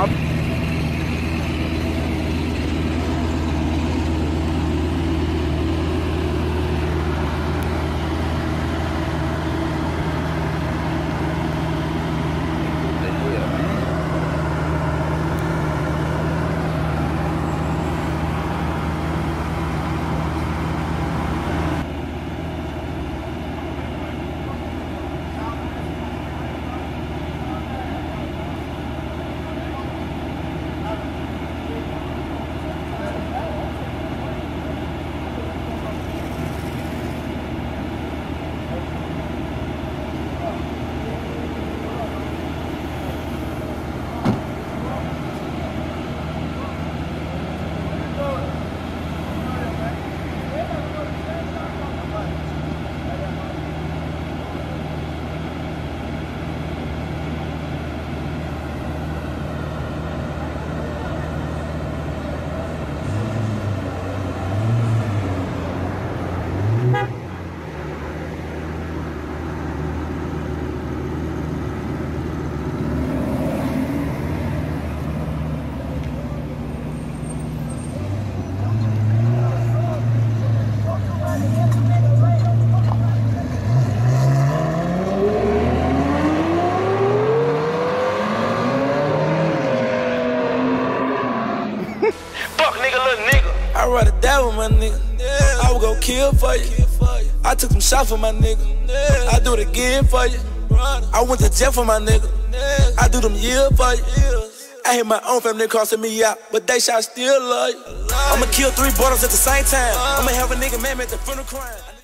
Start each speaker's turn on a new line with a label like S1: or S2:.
S1: ครับ
S2: I rather die with my nigga. I would go kill for you. I took some shots for my nigga. I do it again for you. I went to jail for my nigga. I do them years for you. I hit my own family crossing me out, but they shot still love you. I'ma kill three brothers at the same time. I'ma have a nigga man at the funeral crying.